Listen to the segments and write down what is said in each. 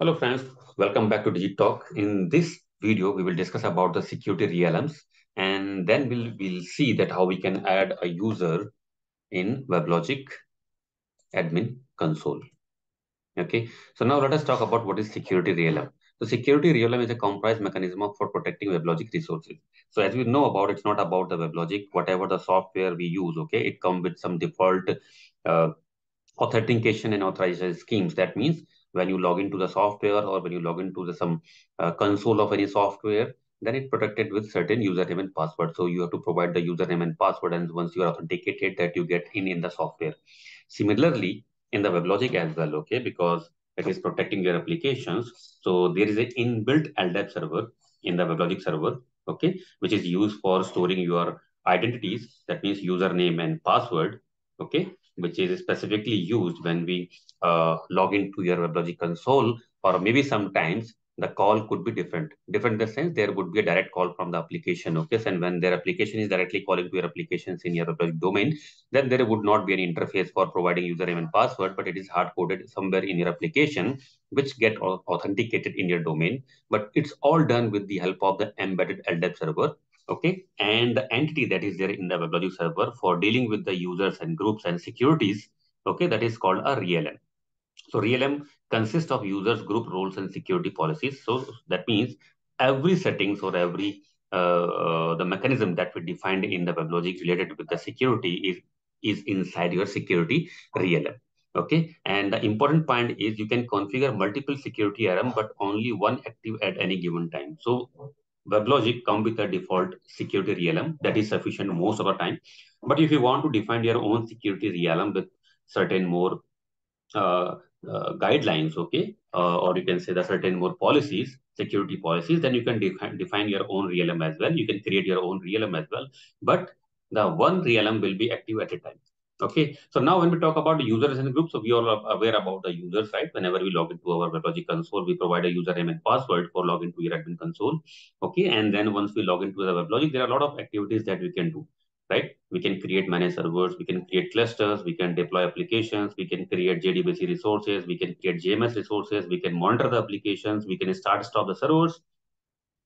Hello friends, welcome back to DigiTalk. In this video, we will discuss about the security realms and then we'll, we'll see that how we can add a user in WebLogic admin console. Okay, so now let us talk about what is security realm. So security realm is a comprised mechanism for protecting WebLogic resources. So as we know about, it's not about the WebLogic, whatever the software we use, okay, it comes with some default uh, authentication and authorization schemes. That means when you log into the software or when you log into the some uh, console of any software, then it protected with certain username and password. So you have to provide the username and password, and once you are authenticated, that you get in in the software. Similarly, in the WebLogic as well, okay, because it is protecting your applications. So there is an inbuilt LDAP server in the WebLogic server, okay, which is used for storing your identities. That means username and password, okay, which is specifically used when we uh, log into your WebLogic console, or maybe sometimes the call could be different. Different in the sense there would be a direct call from the application. Okay, and when their application is directly calling to your applications in your WebLogic domain, then there would not be an interface for providing username and password, but it is hard coded somewhere in your application, which get authenticated in your domain. But it's all done with the help of the embedded LDAP server okay? And the entity that is there in the WebLogic server for dealing with the users and groups and securities okay that is called a realm so realm consists of users group roles and security policies. So that means every settings or every uh, the mechanism that we defined in the WebLogic related with the security is is inside your security realm okay? And the important point is you can configure multiple security realm but only one active at any given time. So WebLogic come with a default security realm that is sufficient most of the time. But if you want to define your own security realm with certain more uh, uh, guidelines, okay, uh, or you can say the certain more policies, security policies, then you can define define your own realm as well. You can create your own realm as well. But the one realm will be active at a time. Okay, so now when we talk about the users and groups, so we are aware about the users, right? Whenever we log into our WebLogic console, we provide a username and password for login to your admin console. Okay, and then once we log into the WebLogic, there are a lot of activities that we can do, right? We can create managed servers, we can create clusters, we can deploy applications, we can create JDBC resources, we can create JMS resources, we can monitor the applications, we can start stop the servers,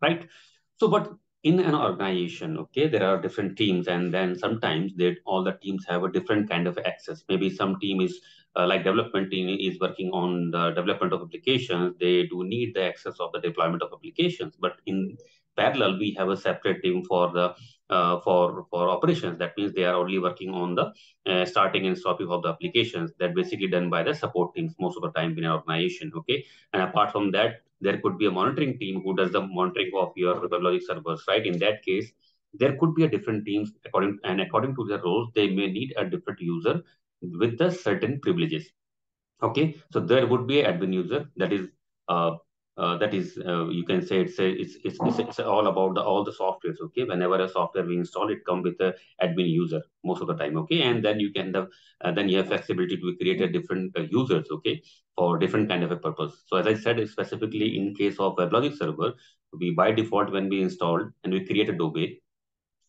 right? So, but in an organization, okay, there are different teams, and then sometimes that all the teams have a different kind of access. Maybe some team is uh, like development team is working on the development of applications. They do need the access of the deployment of applications, but in parallel, we have a separate team for the uh, for for operations. That means they are only working on the uh, starting and stopping of the applications. That basically done by the support teams most of the time in an organization. Okay, and apart from that, there could be a monitoring team who does the monitoring of your WebLogic servers, right? In that case, there could be a different teams according and according to their roles, they may need a different user with the certain privileges. Okay, so there would be an admin user that is uh, uh, that is uh, you can say it's, a, it's, it's it's all about the all the softwares okay whenever a software we install it come with a admin user most of the time okay and then you can have uh, then you have flexibility to create a different uh, users okay for different kind of a purpose. So as i said specifically in case of WebLogic server we by default when we installed and we create a domain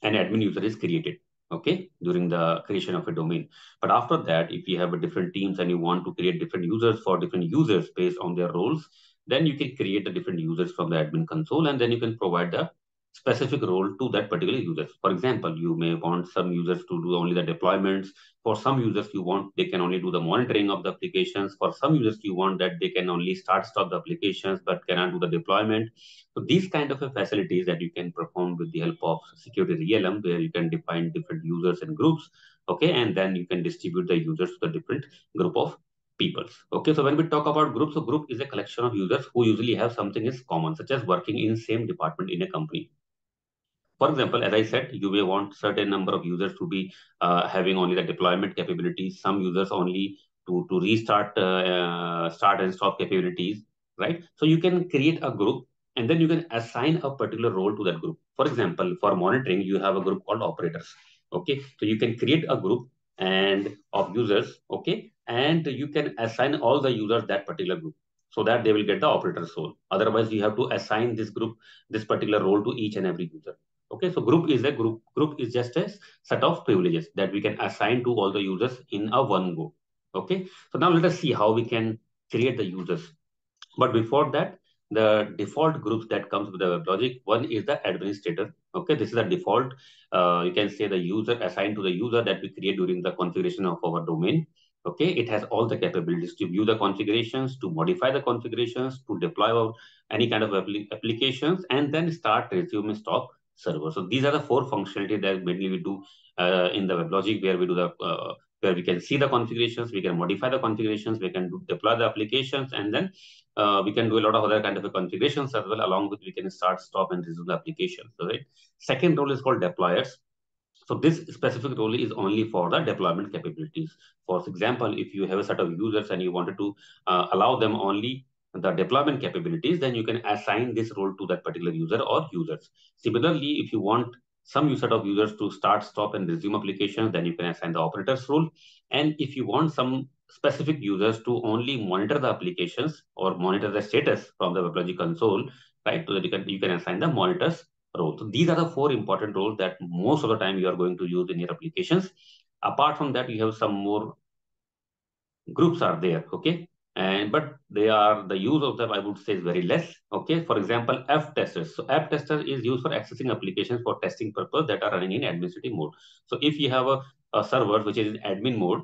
an admin user is created okay during the creation of a domain. But after that if you have a different teams and you want to create different users for different users based on their roles then you can create the different users from the admin console and then you can provide the specific role to that particular user. For example, you may want some users to do only the deployments. For some users, you want they can only do the monitoring of the applications. For some users, you want that they can only start stop the applications but cannot do the deployment. So these kind of facilities that you can perform with the help of security realm, where you can define different users and groups. Okay, and then you can distribute the users to the different group of people. Okay, so when we talk about groups, so group is a collection of users who usually have something is common, such as working in same department in a company. For example, as I said, you may want certain number of users to be uh, having only the deployment capabilities, some users only to, to restart, uh, start and stop capabilities, right? So you can create a group and then you can assign a particular role to that group. For example, for monitoring, you have a group called operators. Okay, so you can create a group and of users, okay, and you can assign all the users that particular group so that they will get the operator's role. Otherwise, you have to assign this group, this particular role to each and every user. Okay, so group is a group. Group is just a set of privileges that we can assign to all the users in a one go. Okay, so now let us see how we can create the users. But before that, the default groups that comes with the WebLogic, one is the administrator. Okay, this is the default. Uh, you can say the user assigned to the user that we create during the configuration of our domain. Okay, it has all the capabilities to view the configurations, to modify the configurations, to deploy any kind of applications, and then start, resume, stop server. So these are the four functionality that mainly we do uh, in the WebLogic, where we do the uh, where we can see the configurations, we can modify the configurations, we can do, deploy the applications, and then uh, we can do a lot of other kind of configurations as well, along with we can start, stop, and resume the application. So, right. Second role is called deployers. So this specific role is only for the deployment capabilities. For example, if you have a set of users and you wanted to uh, allow them only the deployment capabilities, then you can assign this role to that particular user or users. Similarly, if you want some set of users to start, stop, and resume applications, then you can assign the operators role. And if you want some specific users to only monitor the applications or monitor the status from the WebLogic console, right? So that you can, you can assign the monitors role. So these are the four important roles that most of the time you are going to use in your applications. Apart from that, you have some more groups are there, okay? And but they are the use of them i would say is very less. Okay for example AppTesters. So AppTester is used for accessing applications for testing purpose that are running in administrative mode. So if you have a, a server which is in admin mode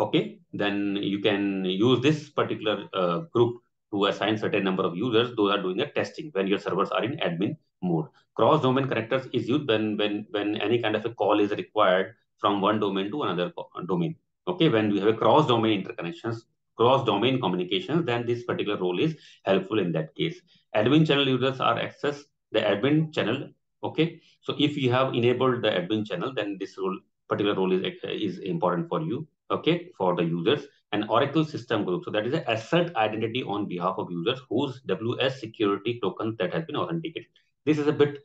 okay then you can use this particular uh, group to assign certain number of users. Those are doing the testing when your servers are in admin mode. Cross domain connectors is used when when when any kind of a call is required from one domain to another domain. Okay when we have a cross domain interconnections cross-domain communications, then this particular role is helpful in that case. Admin channel users are access the admin channel. Okay, so if you have enabled the admin channel, then this role particular role is is important for you. Okay, for the users and Oracle system group. So that is an assert identity on behalf of users whose WS security token that has been authenticated. This is a bit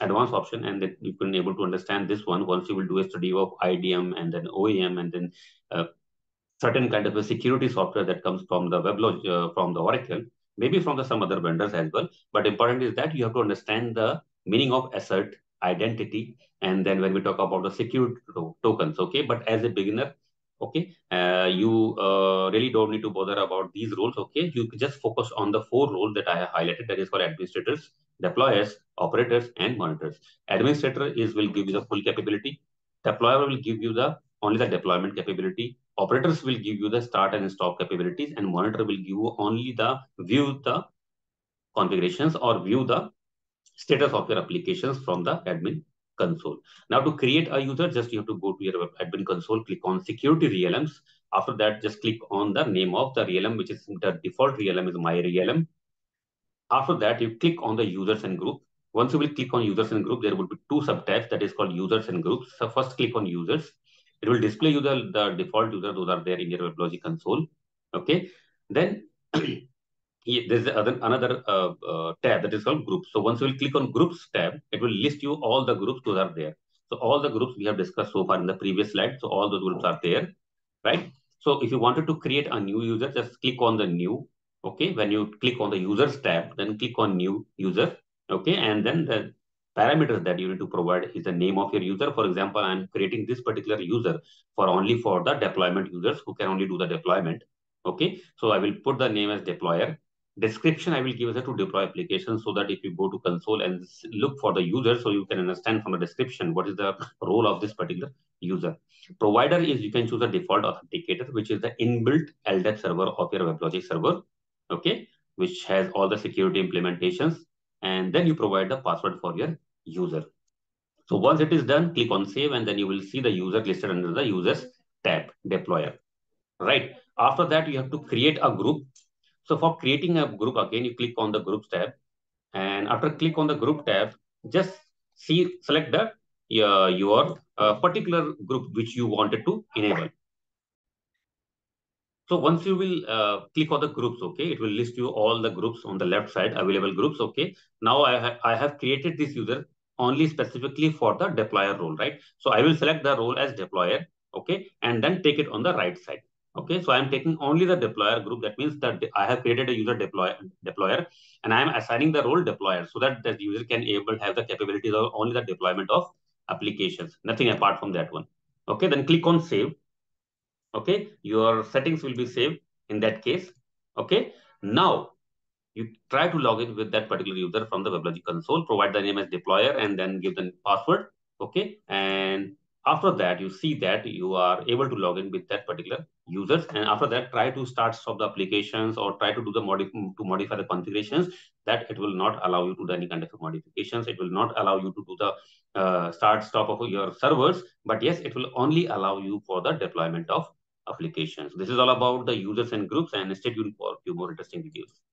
advanced option and that you can able to understand this one once you will do a study of IDM and then OEM and then uh, certain kind of a security software that comes from the WebLogic, uh, from the Oracle, maybe from the some other vendors as well. But important is that you have to understand the meaning of assert, identity, and then when we talk about the security tokens, okay? But as a beginner, okay, uh, you uh, really don't need to bother about these roles, okay? You just focus on the four roles that I have highlighted, that is for administrators, deployers, operators, and monitors. Administrator is will give you the full capability. Deployer will give you the only the deployment capability operators will give you the start and stop capabilities and monitor will give you only the view the configurations or view the status of your applications from the admin console. Now to create a user, just you have to go to your admin console, click on security realms. After that, just click on the name of the realm, which is the default realm is my realm. After that, you click on the users and group. Once you will click on users and group, there will be two subtabs that is called users and groups. So first click on users it will display you the, the default user, those are there in your WebLogic console. Okay. Then there's other, another uh, uh, tab that is called groups. So once you will click on groups tab, it will list you all the groups those are there. So all the groups we have discussed so far in the previous slide. So all those groups are there, right? So if you wanted to create a new user, just click on the new. Okay. When you click on the users tab, then click on new user. Okay. And then the parameters that you need to provide is the name of your user. For example, I'm creating this particular user for only for the deployment users who can only do the deployment. Okay, so I will put the name as deployer. Description I will give as to deploy application so that if you go to console and look for the user, so you can understand from the description what is the role of this particular user. Provider is you can choose a default authenticator, which is the inbuilt LDAP server of your WebLogic server. Okay, which has all the security implementations and then you provide the password for your user. So once it is done, click on save and then you will see the user listed under the users tab deployer. Right. After that, you have to create a group. So for creating a group, again, you click on the groups tab. And after click on the group tab, just see select the uh, your uh, particular group which you wanted to enable. So once you will uh, click on the groups, okay, it will list you all the groups on the left side, available groups, okay. Now I, ha I have created this user only specifically for the deployer role, right? So I will select the role as deployer, okay, and then take it on the right side. Okay, so I'm taking only the deployer group. That means that I have created a user deployer, deployer and I'm assigning the role deployer so that the user can able have the capabilities of only the deployment of applications, nothing apart from that one. Okay, then click on save okay your settings will be saved in that case okay now you try to log in with that particular user from the WebLogic console, provide the name as deployer, and then give the password. Okay. And after that, you see that you are able to log in with that particular users. And after that, try to start stop the applications or try to do the modif to modify the configurations that it will not allow you to do any kind of modifications. It will not allow you to do the uh, start stop of your servers. But yes, it will only allow you for the deployment of applications. This is all about the users and groups and stay tuned for few more interesting videos.